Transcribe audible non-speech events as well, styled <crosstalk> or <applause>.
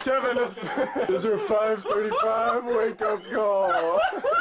Kevin, it's, <laughs> is there 535 wake up call. <laughs>